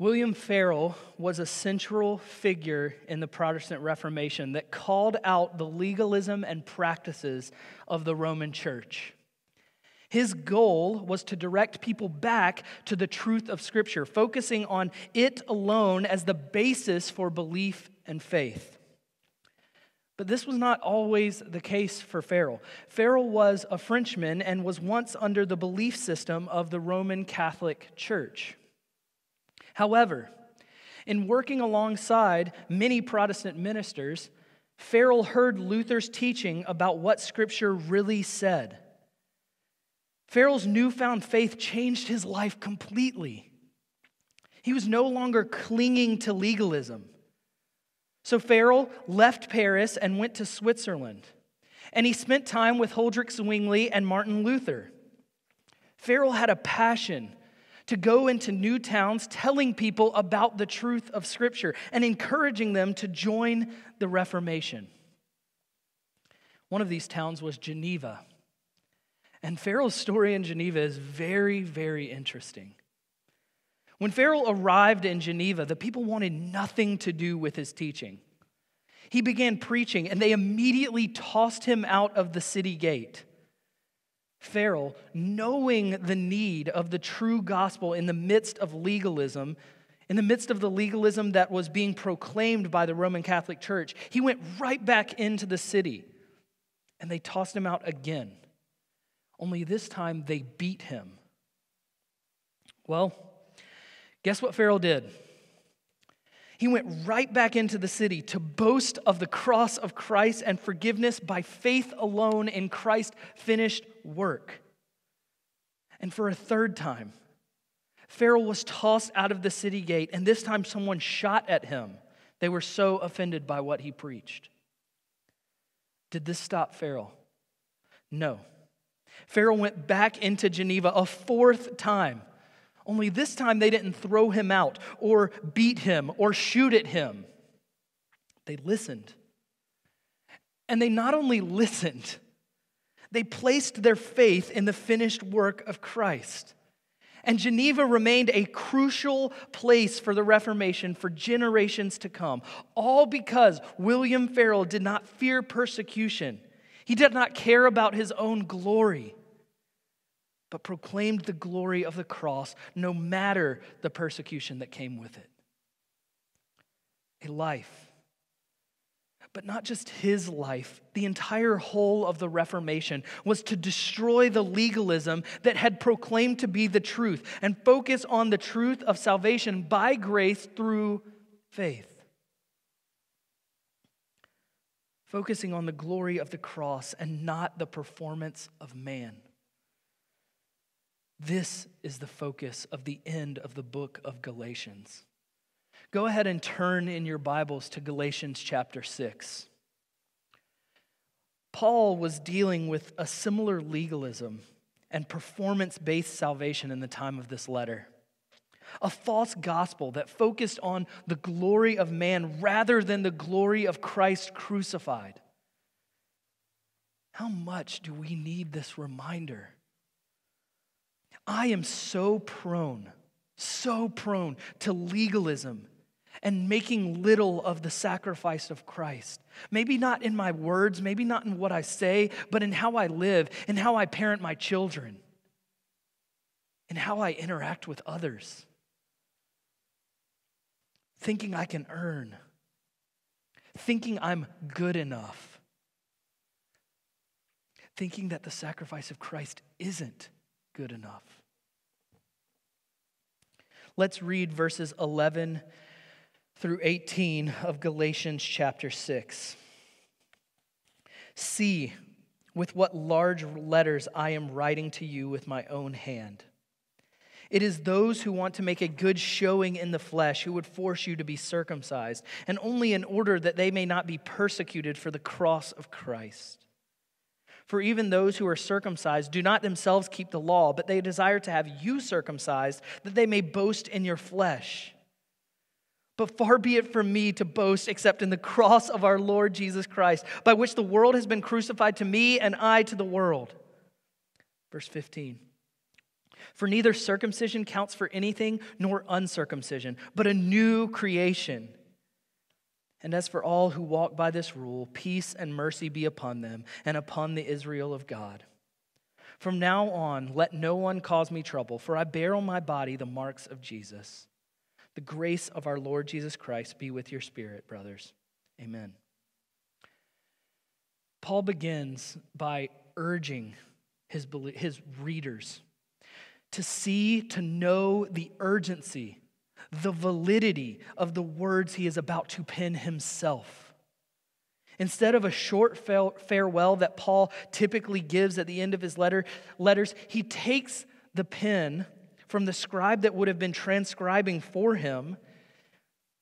William Farel was a central figure in the Protestant Reformation that called out the legalism and practices of the Roman Church. His goal was to direct people back to the truth of Scripture, focusing on it alone as the basis for belief and faith. But this was not always the case for Farel. Farel was a Frenchman and was once under the belief system of the Roman Catholic Church. However, in working alongside many Protestant ministers, Farel heard Luther's teaching about what Scripture really said. Farel's newfound faith changed his life completely. He was no longer clinging to legalism. So Farel left Paris and went to Switzerland. And he spent time with Huldrych Zwingli and Martin Luther. Farel had a passion to go into new towns telling people about the truth of Scripture and encouraging them to join the Reformation. One of these towns was Geneva. And Farel's story in Geneva is very, very interesting. When Farel arrived in Geneva, the people wanted nothing to do with his teaching. He began preaching, and they immediately tossed him out of the city gate. Farel, knowing the need of the true gospel in the midst of legalism, in the midst of the legalism that was being proclaimed by the Roman Catholic Church, he went right back into the city and they tossed him out again. Only this time they beat him. Well, guess what Farel did? He went right back into the city to boast of the cross of Christ and forgiveness by faith alone in Christ's finished work. And for a third time, Farel was tossed out of the city gate, and this time someone shot at him. They were so offended by what he preached. Did this stop Farel? No. Farel went back into Geneva a fourth time only this time they didn't throw him out or beat him or shoot at him. They listened. And they not only listened, they placed their faith in the finished work of Christ. And Geneva remained a crucial place for the Reformation for generations to come, all because William Farel did not fear persecution. He did not care about his own glory but proclaimed the glory of the cross no matter the persecution that came with it. A life. But not just his life, the entire whole of the Reformation was to destroy the legalism that had proclaimed to be the truth and focus on the truth of salvation by grace through faith. Focusing on the glory of the cross and not the performance of man. This is the focus of the end of the book of Galatians. Go ahead and turn in your Bibles to Galatians chapter 6. Paul was dealing with a similar legalism and performance based salvation in the time of this letter. A false gospel that focused on the glory of man rather than the glory of Christ crucified. How much do we need this reminder? I am so prone, so prone to legalism and making little of the sacrifice of Christ. Maybe not in my words, maybe not in what I say, but in how I live, in how I parent my children, in how I interact with others. Thinking I can earn, thinking I'm good enough, thinking that the sacrifice of Christ isn't good enough. Let's read verses 11 through 18 of Galatians chapter 6. See with what large letters I am writing to you with my own hand. It is those who want to make a good showing in the flesh who would force you to be circumcised, and only in order that they may not be persecuted for the cross of Christ. For even those who are circumcised do not themselves keep the law, but they desire to have you circumcised, that they may boast in your flesh. But far be it from me to boast except in the cross of our Lord Jesus Christ, by which the world has been crucified to me and I to the world. Verse 15. For neither circumcision counts for anything nor uncircumcision, but a new creation. And as for all who walk by this rule, peace and mercy be upon them and upon the Israel of God. From now on, let no one cause me trouble, for I bear on my body the marks of Jesus. The grace of our Lord Jesus Christ be with your spirit, brothers. Amen. Paul begins by urging his, his readers to see, to know the urgency, the validity of the words he is about to pen himself. Instead of a short farewell that Paul typically gives at the end of his letter, letters, he takes the pen from the scribe that would have been transcribing for him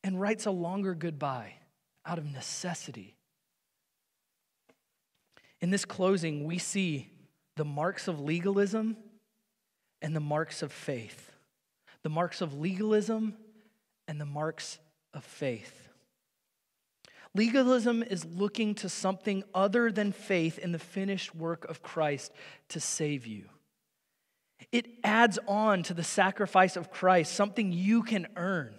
and writes a longer goodbye out of necessity. In this closing, we see the marks of legalism and the marks of faith. The marks of legalism and the marks of faith. Legalism is looking to something other than faith in the finished work of Christ to save you. It adds on to the sacrifice of Christ, something you can earn.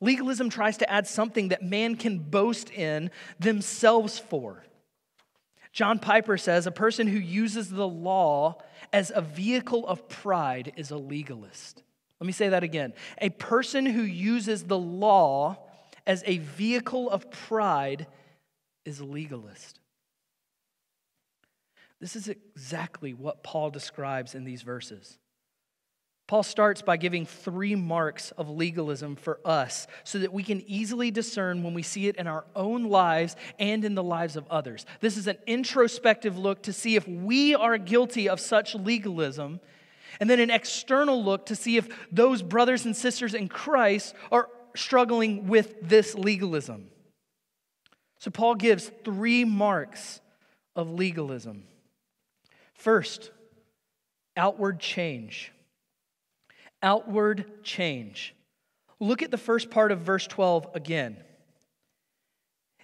Legalism tries to add something that man can boast in themselves for. John Piper says a person who uses the law as a vehicle of pride is a legalist. Let me say that again. A person who uses the law as a vehicle of pride is a legalist. This is exactly what Paul describes in these verses. Paul starts by giving three marks of legalism for us so that we can easily discern when we see it in our own lives and in the lives of others. This is an introspective look to see if we are guilty of such legalism, and then an external look to see if those brothers and sisters in Christ are struggling with this legalism. So, Paul gives three marks of legalism. First, outward change outward change. Look at the first part of verse 12 again.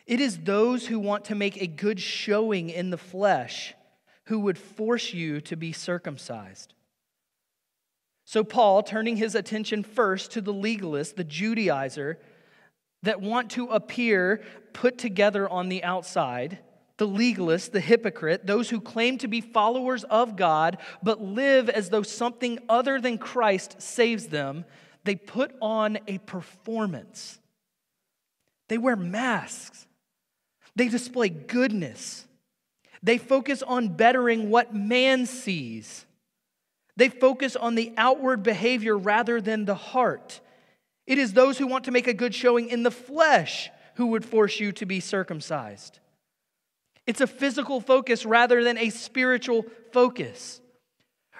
It is those who want to make a good showing in the flesh who would force you to be circumcised. So, Paul, turning his attention first to the legalist, the Judaizer, that want to appear put together on the outside, the legalist, the hypocrite, those who claim to be followers of God but live as though something other than Christ saves them, they put on a performance. They wear masks. They display goodness. They focus on bettering what man sees. They focus on the outward behavior rather than the heart. It is those who want to make a good showing in the flesh who would force you to be circumcised. It's a physical focus rather than a spiritual focus.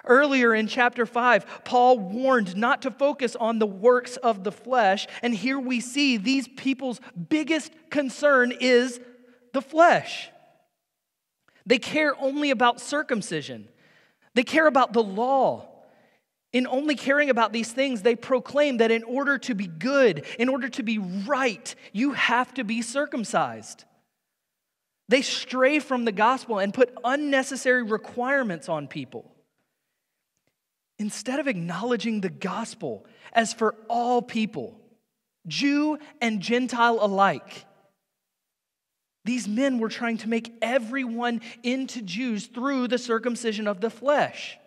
Earlier in chapter 5, Paul warned not to focus on the works of the flesh, and here we see these people's biggest concern is the flesh. They care only about circumcision, they care about the law. In only caring about these things, they proclaim that in order to be good, in order to be right, you have to be circumcised. They stray from the gospel and put unnecessary requirements on people. Instead of acknowledging the gospel as for all people, Jew and Gentile alike, these men were trying to make everyone into Jews through the circumcision of the flesh.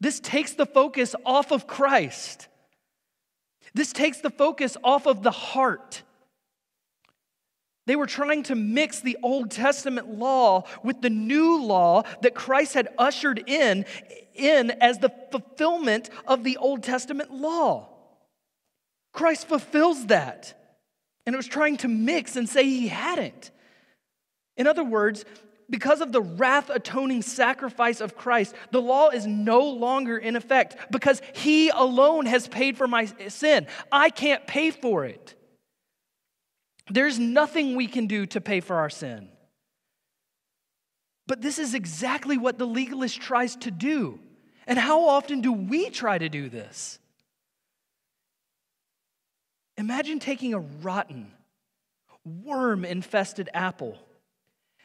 This takes the focus off of Christ. This takes the focus off of the heart. They were trying to mix the Old Testament law with the new law that Christ had ushered in, in as the fulfillment of the Old Testament law. Christ fulfills that. And it was trying to mix and say he hadn't. In other words, because of the wrath atoning sacrifice of Christ, the law is no longer in effect because he alone has paid for my sin. I can't pay for it. There's nothing we can do to pay for our sin. But this is exactly what the legalist tries to do. And how often do we try to do this? Imagine taking a rotten, worm infested apple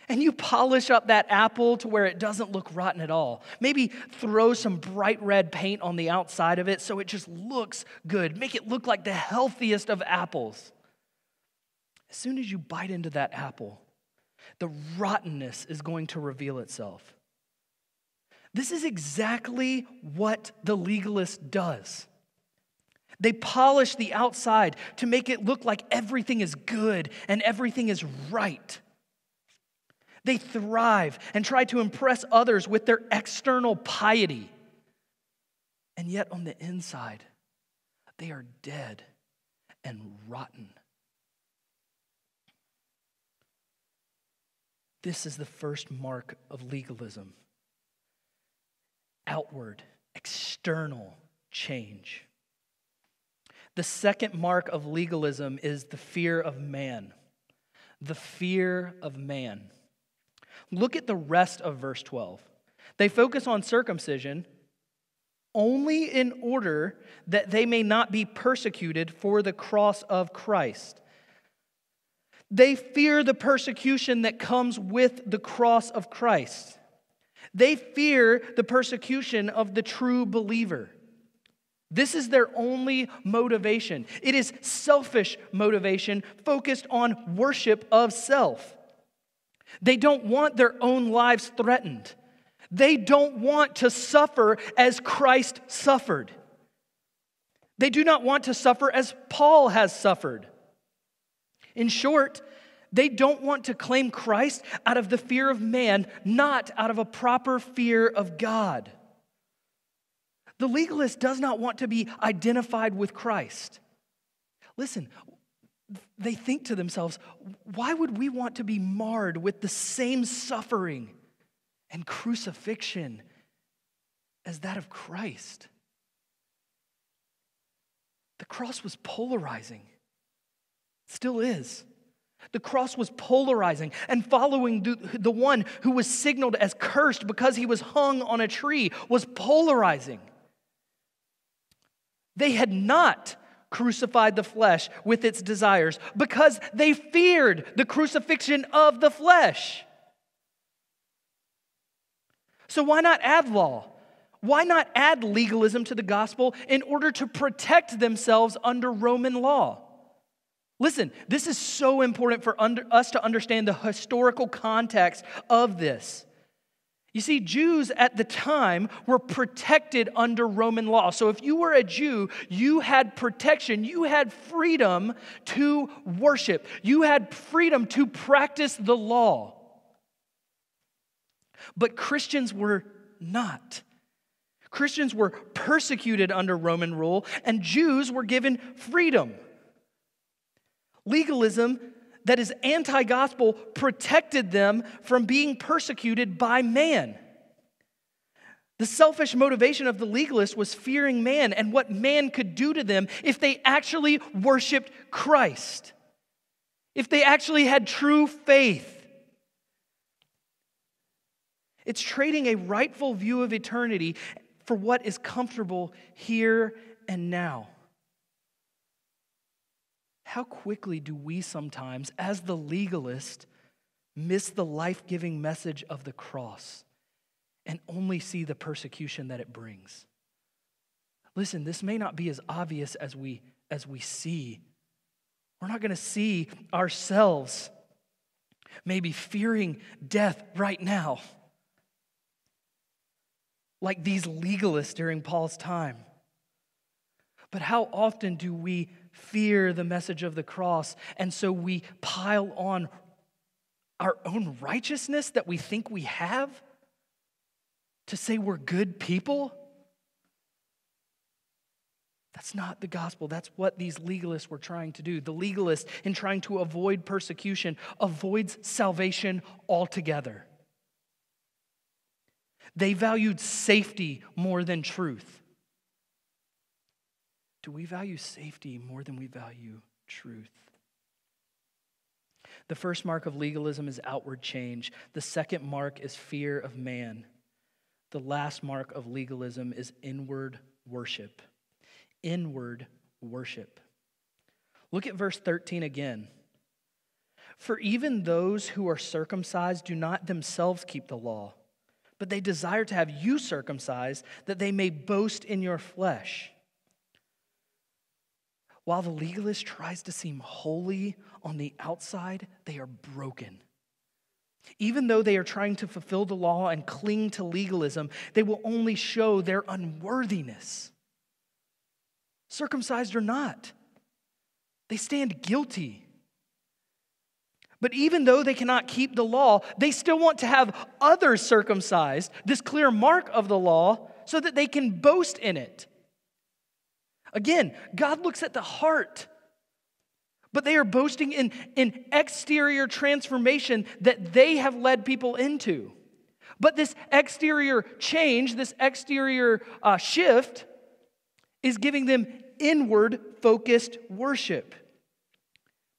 and you polish up that apple to where it doesn't look rotten at all. Maybe throw some bright red paint on the outside of it so it just looks good. Make it look like the healthiest of apples. As soon as you bite into that apple, the rottenness is going to reveal itself. This is exactly what the legalist does. They polish the outside to make it look like everything is good and everything is right. They thrive and try to impress others with their external piety. And yet, on the inside, they are dead and rotten. This is the first mark of legalism outward, external change. The second mark of legalism is the fear of man. The fear of man. Look at the rest of verse 12. They focus on circumcision only in order that they may not be persecuted for the cross of Christ. They fear the persecution that comes with the cross of Christ. They fear the persecution of the true believer. This is their only motivation. It is selfish motivation focused on worship of self. They don't want their own lives threatened. They don't want to suffer as Christ suffered. They do not want to suffer as Paul has suffered. In short, they don't want to claim Christ out of the fear of man, not out of a proper fear of God. The legalist does not want to be identified with Christ. Listen, they think to themselves, why would we want to be marred with the same suffering and crucifixion as that of Christ? The cross was polarizing, still is. The cross was polarizing and following the, the one who was signaled as cursed because he was hung on a tree was polarizing. They had not crucified the flesh with its desires because they feared the crucifixion of the flesh. So, why not add law? Why not add legalism to the gospel in order to protect themselves under Roman law? Listen, this is so important for under, us to understand the historical context of this. You see, Jews at the time were protected under Roman law. So if you were a Jew, you had protection, you had freedom to worship, you had freedom to practice the law. But Christians were not. Christians were persecuted under Roman rule, and Jews were given freedom. Legalism that is anti gospel protected them from being persecuted by man. The selfish motivation of the legalist was fearing man and what man could do to them if they actually worshiped Christ, if they actually had true faith. It's trading a rightful view of eternity for what is comfortable here and now. How quickly do we sometimes, as the legalist, miss the life giving message of the cross and only see the persecution that it brings? Listen, this may not be as obvious as we, as we see. We're not going to see ourselves maybe fearing death right now, like these legalists during Paul's time. But how often do we fear the message of the cross. And so we pile on our own righteousness that we think we have to say we're good people. That's not the gospel. That's what these legalists were trying to do. The legalist, in trying to avoid persecution, avoids salvation altogether. They valued safety more than truth. Do we value safety more than we value truth? The first mark of legalism is outward change. The second mark is fear of man. The last mark of legalism is inward worship. Inward worship. Look at verse 13 again. For even those who are circumcised do not themselves keep the law, but they desire to have you circumcised, that they may boast in your flesh. While the legalist tries to seem holy on the outside, they are broken. Even though they are trying to fulfill the law and cling to legalism, they will only show their unworthiness. Circumcised or not, they stand guilty. But even though they cannot keep the law, they still want to have others circumcised, this clear mark of the law, so that they can boast in it. Again, God looks at the heart, but they are boasting in, in exterior transformation that they have led people into. But this exterior change, this exterior uh, shift, is giving them inward focused worship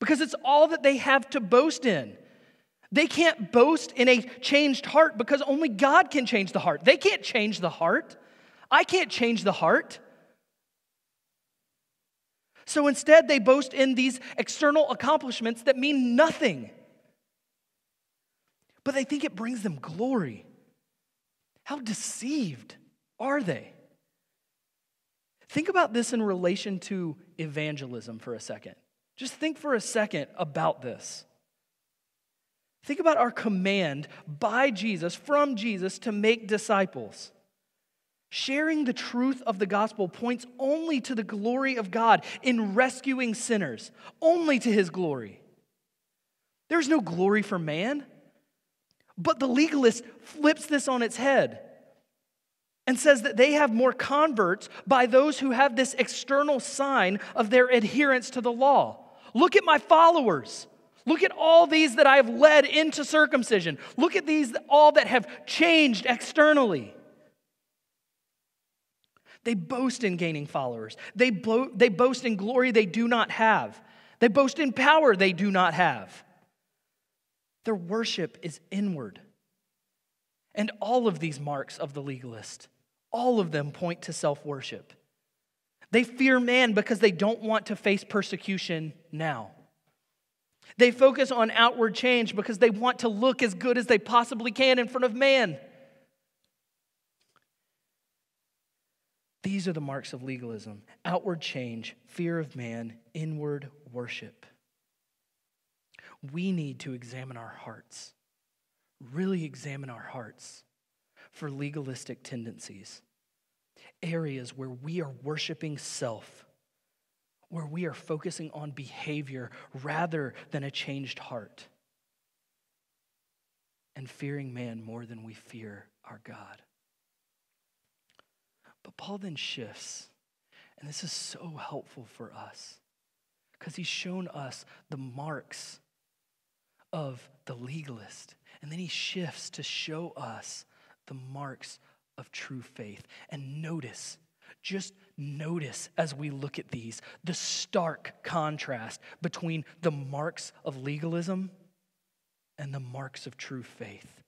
because it's all that they have to boast in. They can't boast in a changed heart because only God can change the heart. They can't change the heart. I can't change the heart. So instead, they boast in these external accomplishments that mean nothing. But they think it brings them glory. How deceived are they? Think about this in relation to evangelism for a second. Just think for a second about this. Think about our command by Jesus, from Jesus, to make disciples. Sharing the truth of the gospel points only to the glory of God in rescuing sinners, only to his glory. There's no glory for man. But the legalist flips this on its head and says that they have more converts by those who have this external sign of their adherence to the law. Look at my followers. Look at all these that I have led into circumcision. Look at these, all that have changed externally. They boast in gaining followers. They, blo- they boast in glory they do not have. They boast in power they do not have. Their worship is inward. And all of these marks of the legalist, all of them point to self worship. They fear man because they don't want to face persecution now. They focus on outward change because they want to look as good as they possibly can in front of man. These are the marks of legalism outward change, fear of man, inward worship. We need to examine our hearts, really examine our hearts for legalistic tendencies areas where we are worshiping self, where we are focusing on behavior rather than a changed heart, and fearing man more than we fear our God. Then shifts, and this is so helpful for us because he's shown us the marks of the legalist. And then he shifts to show us the marks of true faith. And notice, just notice as we look at these, the stark contrast between the marks of legalism and the marks of true faith.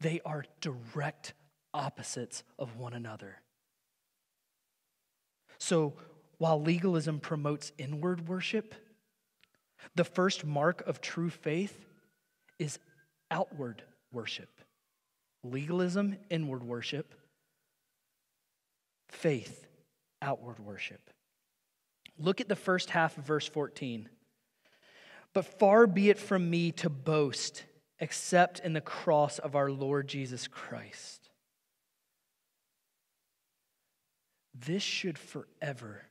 They are direct opposites of one another. So, while legalism promotes inward worship, the first mark of true faith is outward worship legalism, inward worship, faith, outward worship. Look at the first half of verse 14. But far be it from me to boast except in the cross of our Lord Jesus Christ. This should forever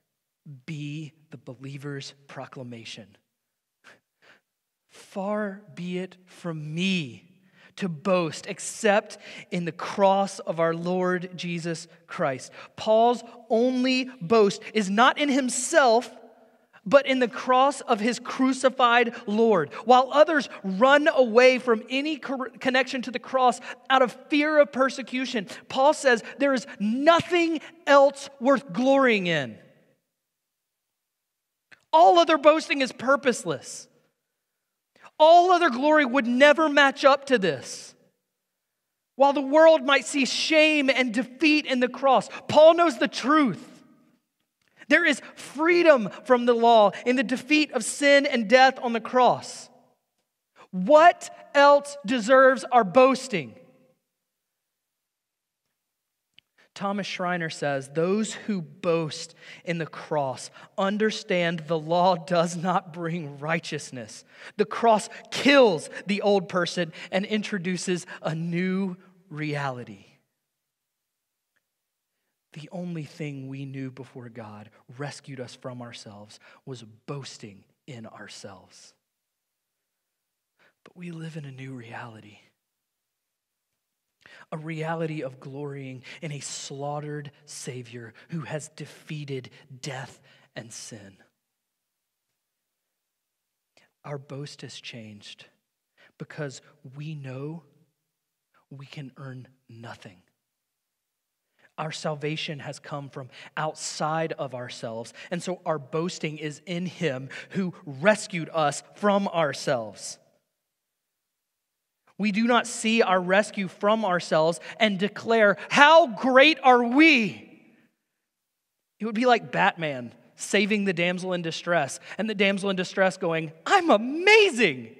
be the believer's proclamation. Far be it from me to boast except in the cross of our Lord Jesus Christ. Paul's only boast is not in himself, but in the cross of his crucified Lord. While others run away from any connection to the cross out of fear of persecution, Paul says there is nothing else worth glorying in. All other boasting is purposeless. All other glory would never match up to this. While the world might see shame and defeat in the cross, Paul knows the truth. There is freedom from the law in the defeat of sin and death on the cross. What else deserves our boasting? Thomas Schreiner says, Those who boast in the cross understand the law does not bring righteousness. The cross kills the old person and introduces a new reality. The only thing we knew before God rescued us from ourselves was boasting in ourselves. But we live in a new reality a reality of glorying in a slaughtered Savior who has defeated death and sin. Our boast has changed because we know we can earn nothing. Our salvation has come from outside of ourselves, and so our boasting is in Him who rescued us from ourselves. We do not see our rescue from ourselves and declare, How great are we! It would be like Batman saving the damsel in distress, and the damsel in distress going, I'm amazing!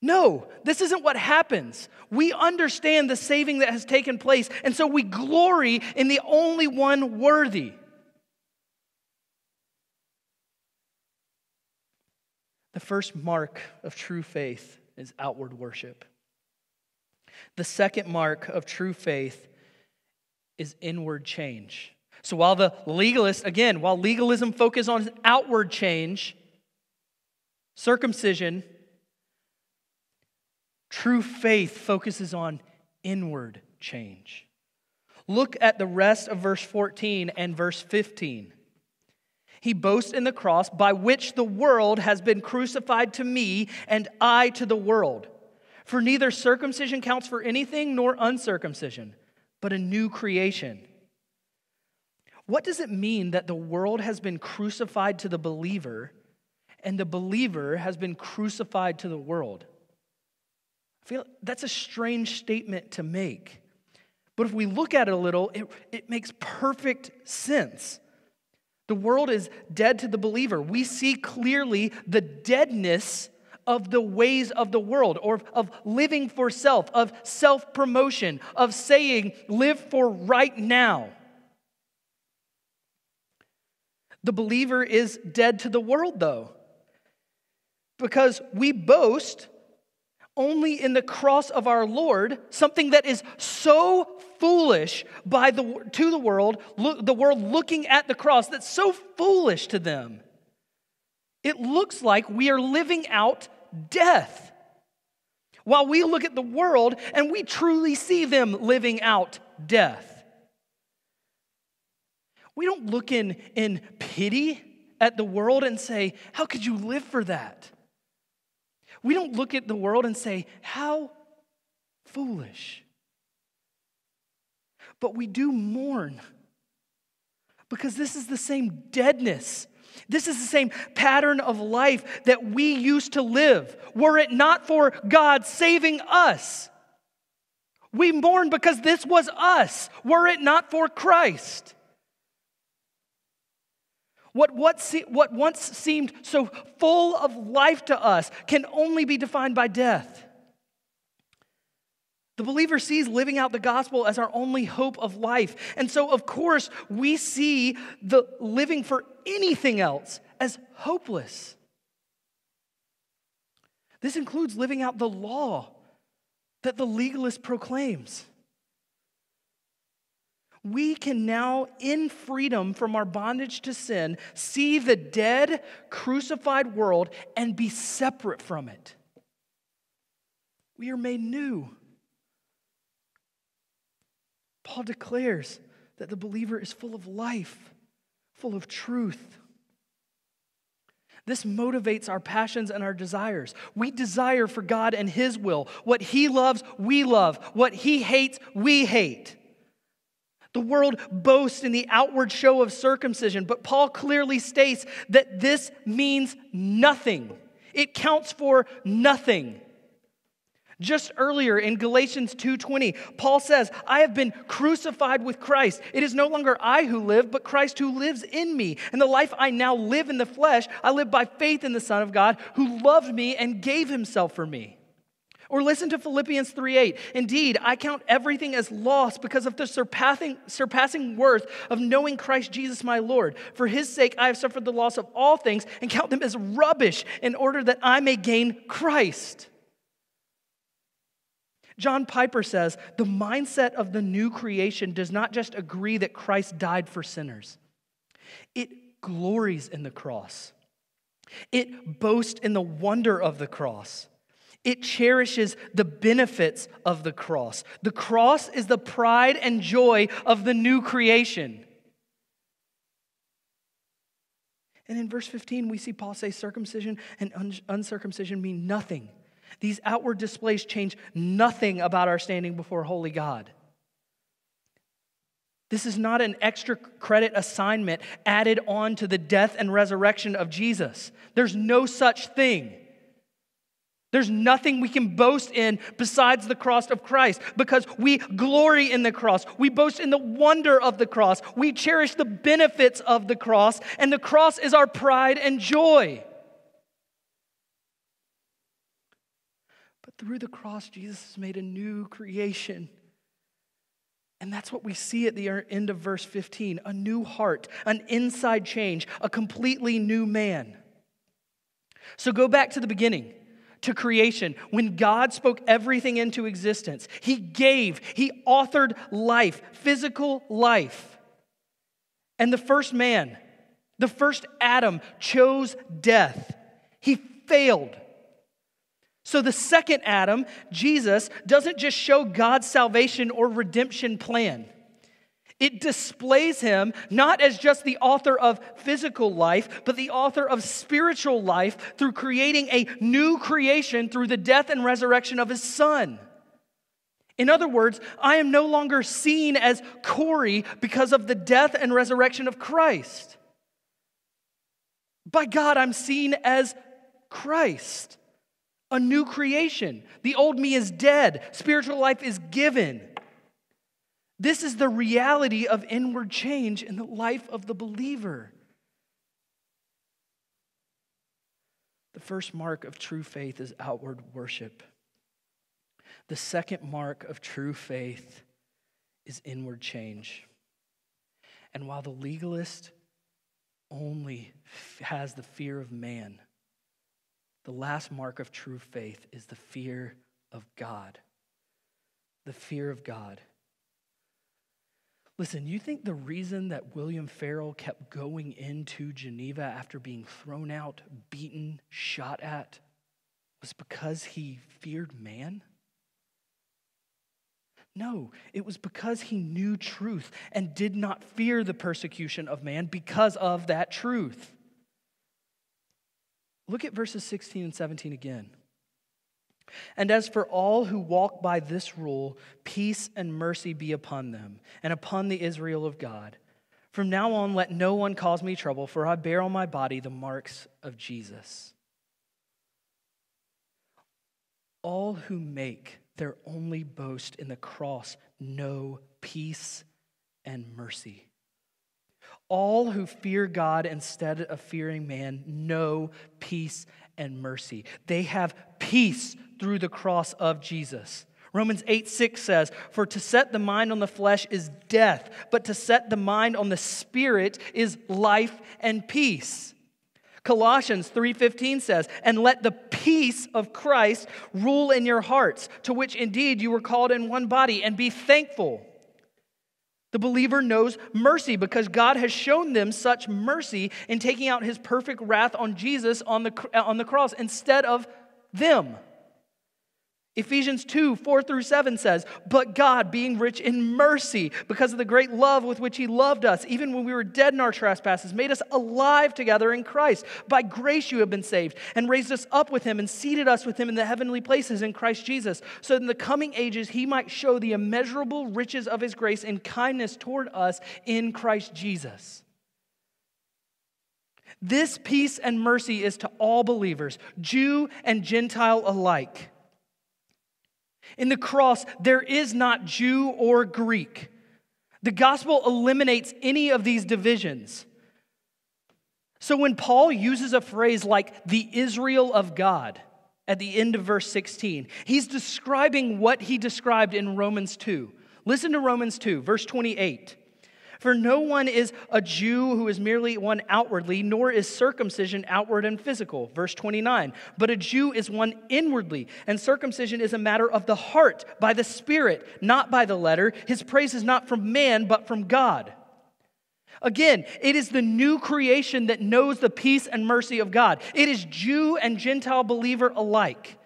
No, this isn't what happens. We understand the saving that has taken place, and so we glory in the only one worthy. The first mark of true faith is outward worship. The second mark of true faith is inward change. So while the legalist, again, while legalism focuses on outward change, circumcision, true faith focuses on inward change. Look at the rest of verse 14 and verse 15. He boasts in the cross by which the world has been crucified to me and I to the world. For neither circumcision counts for anything nor uncircumcision, but a new creation. What does it mean that the world has been crucified to the believer and the believer has been crucified to the world? Feel that's a strange statement to make. But if we look at it a little, it, it makes perfect sense. The world is dead to the believer. We see clearly the deadness of the ways of the world, or of living for self, of self promotion, of saying, live for right now. The believer is dead to the world, though, because we boast only in the cross of our Lord, something that is so foolish by the, to the world, look, the world looking at the cross, that's so foolish to them. It looks like we are living out death. While we look at the world and we truly see them living out death. We don't look in, in pity at the world and say, How could you live for that? We don't look at the world and say, How foolish. But we do mourn because this is the same deadness. This is the same pattern of life that we used to live. Were it not for God saving us, we mourn because this was us. Were it not for Christ. What, what, se- what once seemed so full of life to us can only be defined by death. The believer sees living out the gospel as our only hope of life. And so, of course, we see the living for anything else as hopeless. This includes living out the law that the legalist proclaims. We can now, in freedom from our bondage to sin, see the dead, crucified world and be separate from it. We are made new. Paul declares that the believer is full of life, full of truth. This motivates our passions and our desires. We desire for God and His will. What He loves, we love. What He hates, we hate. The world boasts in the outward show of circumcision, but Paul clearly states that this means nothing. It counts for nothing. Just earlier in Galatians 2:20, Paul says, "I have been crucified with Christ. It is no longer I who live, but Christ who lives in me. And the life I now live in the flesh, I live by faith in the Son of God who loved me and gave himself for me." Or listen to Philippians 3:8. Indeed, I count everything as loss because of the surpassing, surpassing worth of knowing Christ Jesus my Lord. For his sake I have suffered the loss of all things and count them as rubbish in order that I may gain Christ. John Piper says the mindset of the new creation does not just agree that Christ died for sinners, it glories in the cross, it boasts in the wonder of the cross. It cherishes the benefits of the cross. The cross is the pride and joy of the new creation. And in verse 15, we see Paul say circumcision and uncircumcision mean nothing. These outward displays change nothing about our standing before holy God. This is not an extra credit assignment added on to the death and resurrection of Jesus. There's no such thing. There's nothing we can boast in besides the cross of Christ because we glory in the cross. We boast in the wonder of the cross. We cherish the benefits of the cross, and the cross is our pride and joy. But through the cross, Jesus has made a new creation. And that's what we see at the end of verse 15 a new heart, an inside change, a completely new man. So go back to the beginning, to creation. When God spoke everything into existence, He gave, He authored life, physical life. And the first man, the first Adam, chose death. He failed. So, the second Adam, Jesus, doesn't just show God's salvation or redemption plan. It displays him not as just the author of physical life, but the author of spiritual life through creating a new creation through the death and resurrection of his son. In other words, I am no longer seen as Corey because of the death and resurrection of Christ. By God, I'm seen as Christ a new creation. The old me is dead, spiritual life is given. This is the reality of inward change in the life of the believer. The first mark of true faith is outward worship. The second mark of true faith is inward change. And while the legalist only has the fear of man, the last mark of true faith is the fear of God. The fear of God. Listen, you think the reason that William Farel kept going into Geneva after being thrown out, beaten, shot at was because he feared man? No, it was because he knew truth and did not fear the persecution of man because of that truth. Look at verses 16 and 17 again. And as for all who walk by this rule, peace and mercy be upon them and upon the Israel of God. From now on, let no one cause me trouble, for I bear on my body the marks of Jesus. All who make their only boast in the cross know peace and mercy. All who fear God instead of fearing man know peace and mercy. They have peace through the cross of Jesus. Romans 8 6 says, For to set the mind on the flesh is death, but to set the mind on the spirit is life and peace. Colossians 3:15 says, "And let the peace of Christ rule in your hearts, to which indeed you were called in one body, and be thankful." The believer knows mercy because God has shown them such mercy in taking out his perfect wrath on Jesus on the, on the cross instead of them. Ephesians 2 4 through 7 says, But God, being rich in mercy, because of the great love with which He loved us, even when we were dead in our trespasses, made us alive together in Christ. By grace you have been saved, and raised us up with Him, and seated us with Him in the heavenly places in Christ Jesus, so that in the coming ages He might show the immeasurable riches of His grace and kindness toward us in Christ Jesus. This peace and mercy is to all believers, Jew and Gentile alike. In the cross, there is not Jew or Greek. The gospel eliminates any of these divisions. So when Paul uses a phrase like the Israel of God at the end of verse 16, he's describing what he described in Romans 2. Listen to Romans 2, verse 28. For no one is a Jew who is merely one outwardly, nor is circumcision outward and physical. Verse 29. But a Jew is one inwardly, and circumcision is a matter of the heart, by the Spirit, not by the letter. His praise is not from man, but from God. Again, it is the new creation that knows the peace and mercy of God. It is Jew and Gentile believer alike.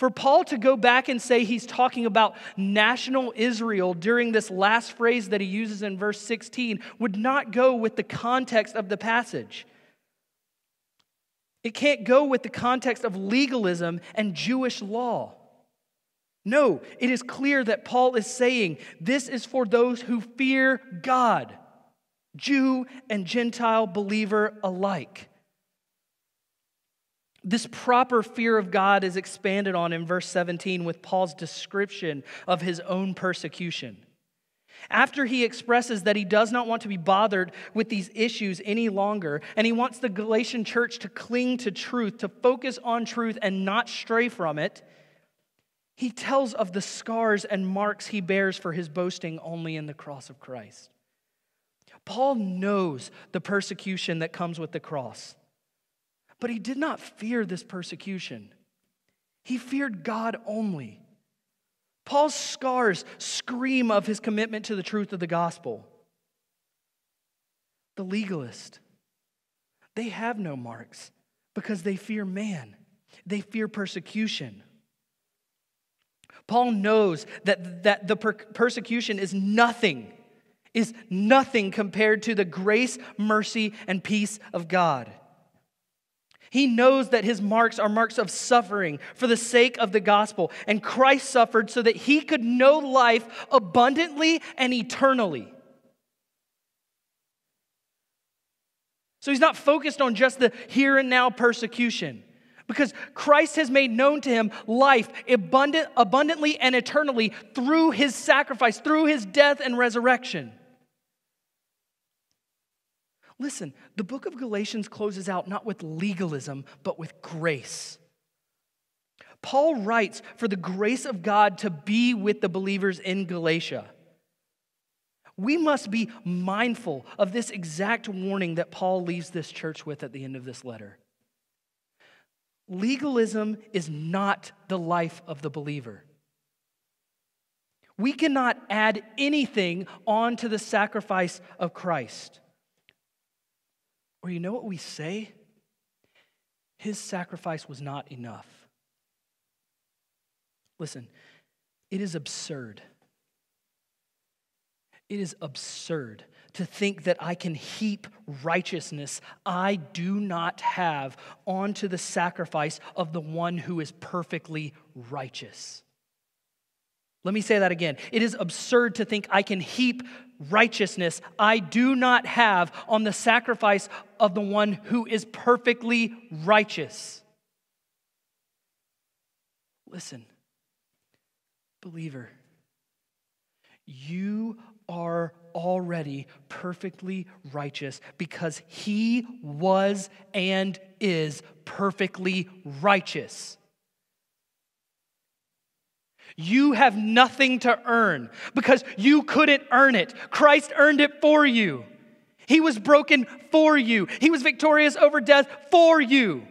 For Paul to go back and say he's talking about national Israel during this last phrase that he uses in verse 16 would not go with the context of the passage. It can't go with the context of legalism and Jewish law. No, it is clear that Paul is saying this is for those who fear God, Jew and Gentile believer alike. This proper fear of God is expanded on in verse 17 with Paul's description of his own persecution. After he expresses that he does not want to be bothered with these issues any longer, and he wants the Galatian church to cling to truth, to focus on truth and not stray from it, he tells of the scars and marks he bears for his boasting only in the cross of Christ. Paul knows the persecution that comes with the cross. But he did not fear this persecution, he feared God only. Paul's scars scream of his commitment to the truth of the gospel. The legalist, they have no marks because they fear man, they fear persecution. Paul knows that, that the per- persecution is nothing, is nothing compared to the grace, mercy, and peace of God. He knows that his marks are marks of suffering for the sake of the gospel. And Christ suffered so that he could know life abundantly and eternally. So he's not focused on just the here and now persecution because Christ has made known to him life abundant, abundantly and eternally through his sacrifice, through his death and resurrection. Listen, the book of Galatians closes out not with legalism, but with grace. Paul writes for the grace of God to be with the believers in Galatia. We must be mindful of this exact warning that Paul leaves this church with at the end of this letter. Legalism is not the life of the believer. We cannot add anything onto the sacrifice of Christ. Or you know what we say? His sacrifice was not enough. Listen, it is absurd. It is absurd to think that I can heap righteousness I do not have onto the sacrifice of the one who is perfectly righteous. Let me say that again. It is absurd to think I can heap righteousness I do not have on the sacrifice of the one who is perfectly righteous. Listen, believer, you are already perfectly righteous because he was and is perfectly righteous. You have nothing to earn because you couldn't earn it. Christ earned it for you. He was broken for you, He was victorious over death for you.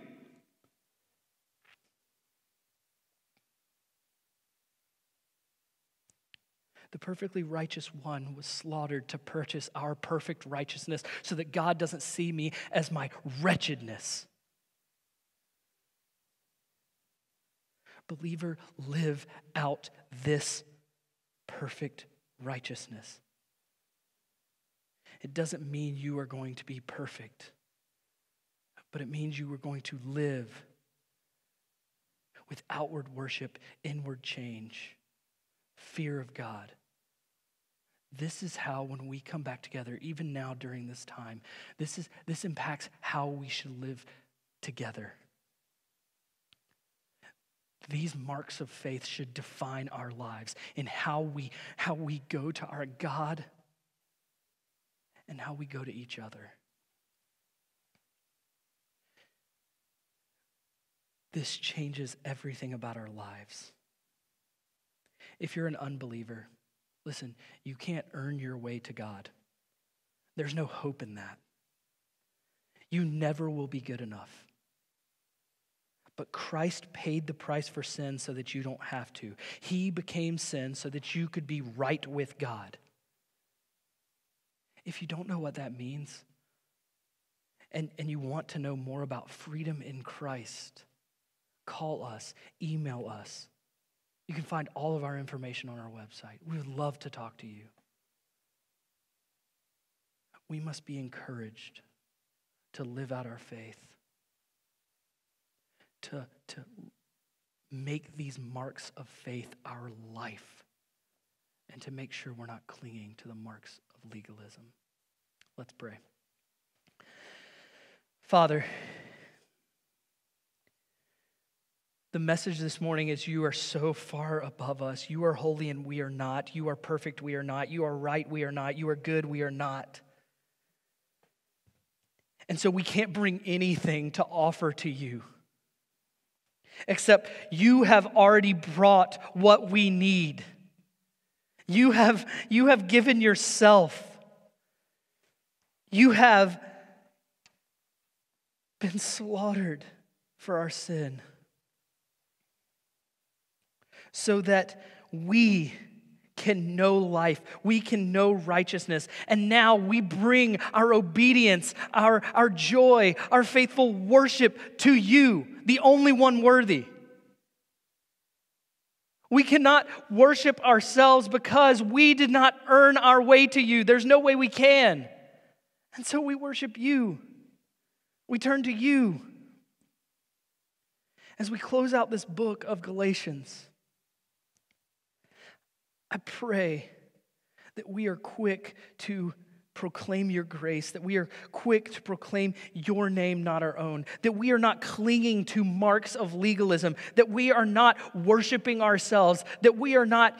The perfectly righteous one was slaughtered to purchase our perfect righteousness so that God doesn't see me as my wretchedness. Believer, live out this perfect righteousness. It doesn't mean you are going to be perfect, but it means you are going to live with outward worship, inward change, fear of God. This is how, when we come back together, even now during this time, this, is, this impacts how we should live together. These marks of faith should define our lives in how we, how we go to our God and how we go to each other. This changes everything about our lives. If you're an unbeliever, listen, you can't earn your way to God. There's no hope in that. You never will be good enough. But Christ paid the price for sin so that you don't have to. He became sin so that you could be right with God. If you don't know what that means, and, and you want to know more about freedom in Christ, call us, email us. You can find all of our information on our website. We would love to talk to you. We must be encouraged to live out our faith, to, to make these marks of faith our life, and to make sure we're not clinging to the marks of legalism. Let's pray. Father, The message this morning is you are so far above us. You are holy and we are not. You are perfect, we are not. You are right, we are not. You are good, we are not. And so we can't bring anything to offer to you except you have already brought what we need. You have, you have given yourself. You have been slaughtered for our sin so that we can know life, we can know righteousness. And now we bring our obedience, our, our joy, our faithful worship to you, the only one worthy. We cannot worship ourselves because we did not earn our way to you. There's no way we can. And so we worship you. We turn to you. As we close out this book of Galatians, I pray that we are quick to proclaim your grace, that we are quick to proclaim your name, not our own, that we are not clinging to marks of legalism, that we are not worshiping ourselves, that we are not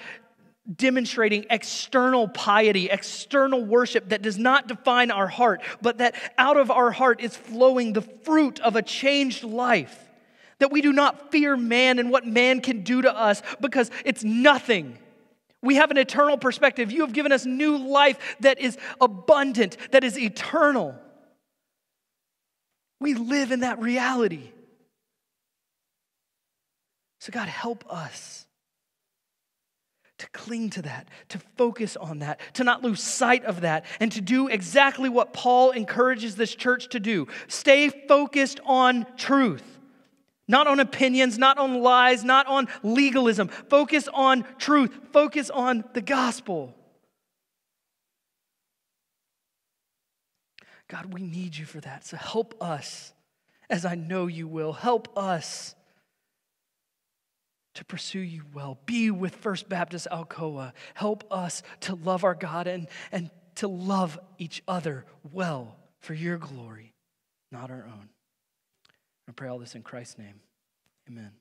demonstrating external piety, external worship that does not define our heart, but that out of our heart is flowing the fruit of a changed life. That we do not fear man and what man can do to us because it's nothing we have an eternal perspective. You have given us new life that is abundant, that is eternal. We live in that reality. So, God, help us to cling to that, to focus on that, to not lose sight of that, and to do exactly what Paul encourages this church to do stay focused on truth. Not on opinions, not on lies, not on legalism. Focus on truth. Focus on the gospel. God, we need you for that. So help us, as I know you will. Help us to pursue you well. Be with First Baptist Alcoa. Help us to love our God and, and to love each other well for your glory, not our own. I pray all this in Christ's name. Amen.